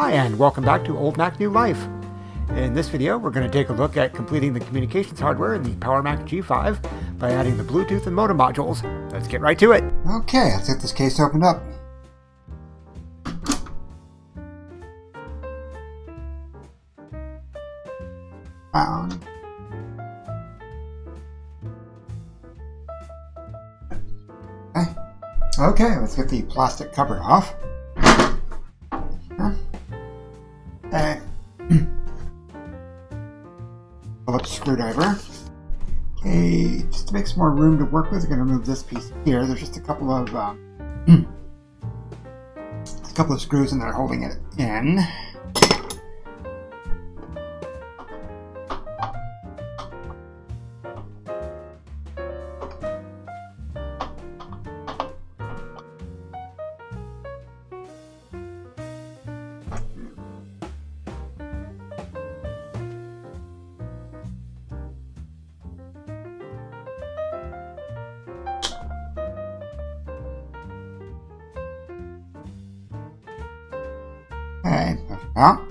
Hi and welcome back to Old Mac New Life. In this video we're going to take a look at completing the communications hardware in the PowerMac G5 by adding the Bluetooth and modem modules. Let's get right to it. Okay, let's get this case opened up. Found. Okay. Okay, let's get the plastic cover off. Okay, just to make some more room to work with, I'm going to remove this piece here. There's just a couple of um, a couple of screws in there holding it in. Well.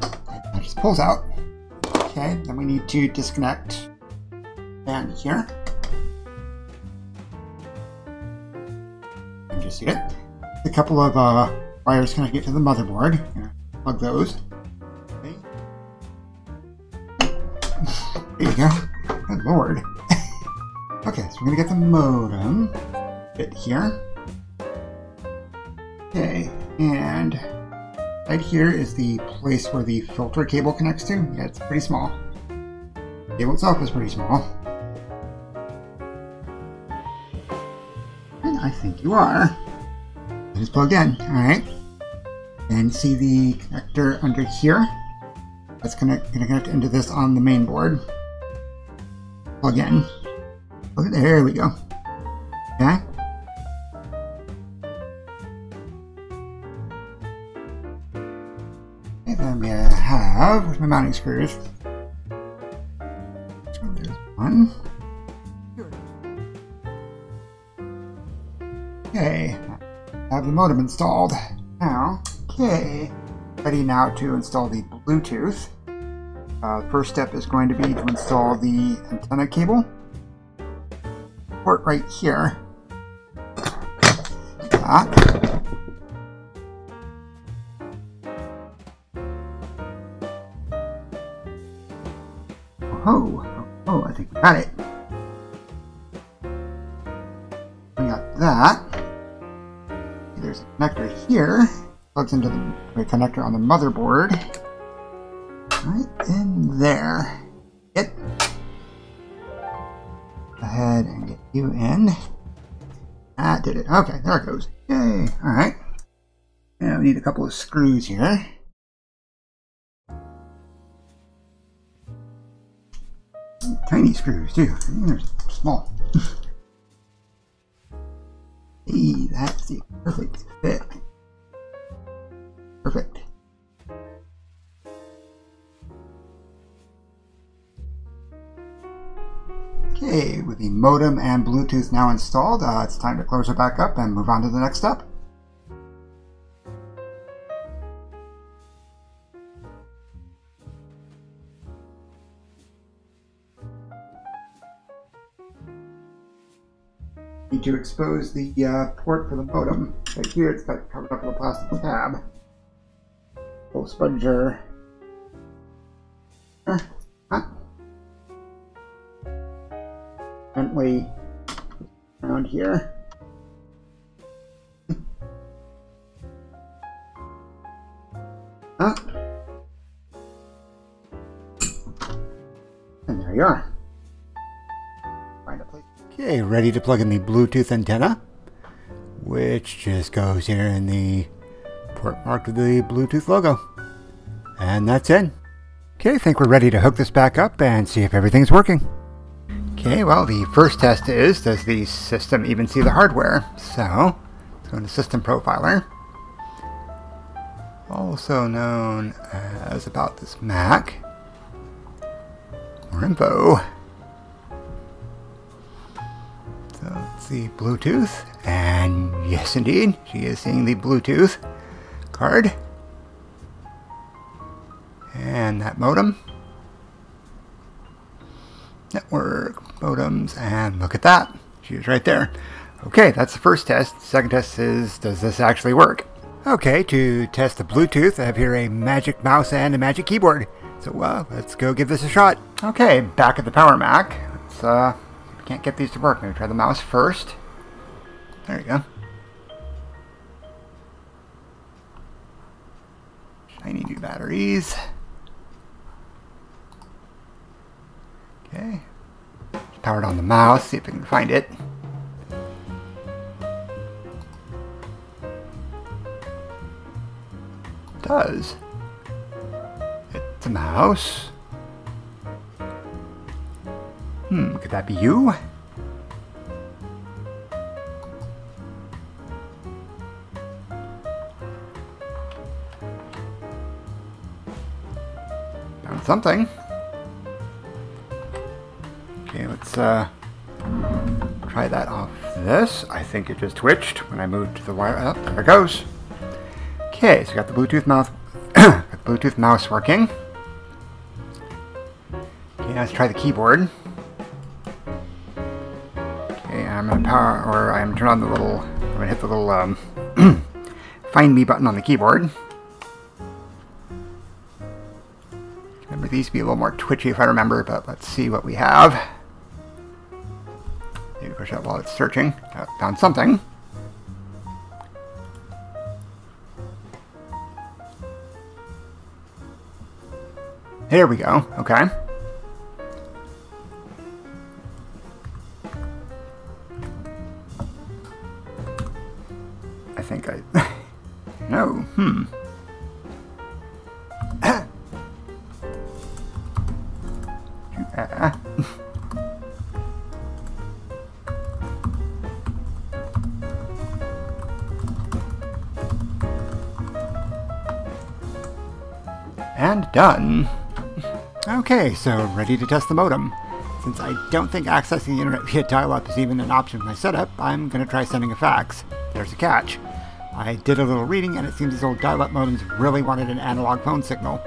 That just pulls out. Okay, then we need to disconnect and here. And just see it. A couple of uh, wires it to the motherboard. Plug those. Okay. There you go. Good lord. okay, so we're gonna get the modem bit here. Okay, and right here is the place where the filter cable connects to. Yeah, it's pretty small. The cable itself is pretty small. And I think you are. It is plugged in, alright. And see the connector under here? That's gonna, gonna connect into this on the main board. Plug in. Plug it, there we go. Okay. Have, my mounting screws? So there's one. Okay, I have the modem installed. Now, okay, ready now to install the Bluetooth. Uh, first step is going to be to install the antenna cable. Port right here. That. Got it. We got that. There's a connector here. Plugs into the, the connector on the motherboard. Right in there. Get ahead and get you in. That did it. Okay, there it goes. Yay. Alright. Now we need a couple of screws here. Tiny screws too. They're small. hey, that's the perfect fit. Perfect. Okay, with the modem and Bluetooth now installed, uh, it's time to close it back up and move on to the next step. Need to expose the uh, port for the modem. Right here, it's got covered up with a plastic tab. Full sponger. Uh, huh? Gently around here. Up. And there you are. Okay, ready to plug in the Bluetooth antenna, which just goes here in the port marked with the Bluetooth logo. And that's it. Okay, I think we're ready to hook this back up and see if everything's working. Okay, well, the first test is, does the system even see the hardware? So, let's go into System Profiler. Also known as About This Mac. More info. The Bluetooth, and yes indeed, she is seeing the Bluetooth card. And that modem. Network, modems, and look at that. She was right there. Okay, that's the first test. second test is, does this actually work? Okay, to test the Bluetooth, I have here a magic mouse and a magic keyboard. So, uh, let's go give this a shot. Okay, back at the Power Mac. Let's, uh, can't get these to work. Maybe try the mouse first. There you go. Shiny new batteries. Okay. Powered on the mouse, see if I can find it. it does. It's a mouse. Hmm, could that be you? Found something. Okay, let's uh, try that off this. I think it just twitched when I moved the wire. Oh, there it goes. Okay, so got the Bluetooth mouse, Bluetooth mouse working. Okay, now let's try the keyboard. I'm gonna power, or I'm gonna turn on the little, I'm gonna hit the little um, find me button on the keyboard. Remember these to be a little more twitchy if I remember, but let's see what we have. Maybe push that while it's searching. Uh, found something. Here we go. Okay. Think I... no, hmm. and done. Okay, so ready to test the modem. Since I don't think accessing the internet via dial-up is even an option in my setup, I'm to try sending a fax. There's a catch. I did a little reading and it seems as though dial-up modems really wanted an analog phone signal.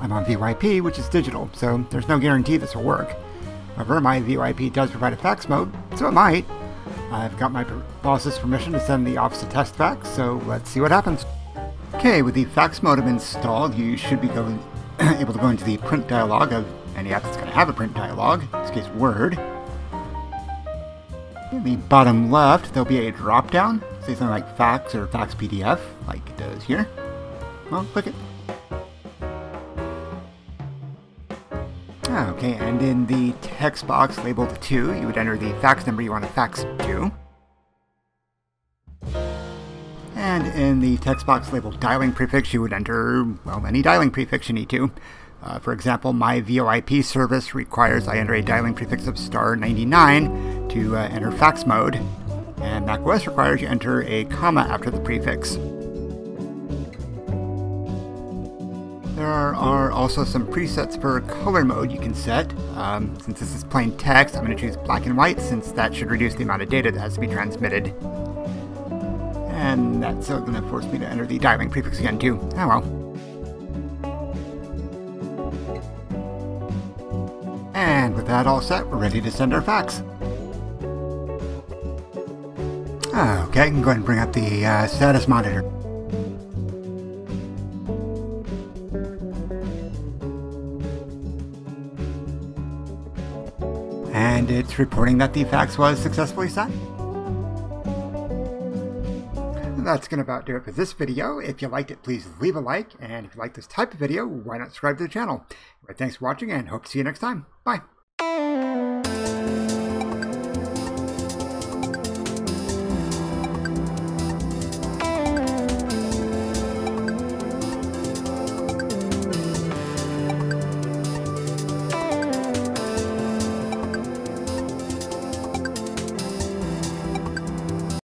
I'm on VoIP, which is digital, so there's no guarantee this will work. However, my VoIP does provide a fax mode, so it might. I've got my boss's permission to send the office a test fax, so let's see what happens. Okay, with the fax modem installed, you should be going, able to go into the print dialog of any app that's going to have a print dialog, in this case Word. In the bottom left, there'll be a drop-down something like fax or fax PDF, like it does here. Well, click it. Okay, and in the text box labeled 2, you would enter the fax number you want to fax to. And in the text box labeled dialing prefix, you would enter, well, any dialing prefix you need to. Uh, for example, my VoIP service requires I enter a dialing prefix of star 99 to uh, enter fax mode, and macOS requires you enter a comma after the prefix. There are also some presets for color mode you can set. Um, since this is plain text, I'm going to choose black and white since that should reduce the amount of data that has to be transmitted. And that's going to force me to enter the dialing prefix again too. Oh well. And with that all set, we're ready to send our fax. Okay, I can go ahead and bring up the uh, status monitor. And it's reporting that the fax was successfully sent. That's going to about do it for this video. If you liked it, please leave a like. And if you like this type of video, why not subscribe to the channel? Right, thanks for watching and hope to see you next time. Bye.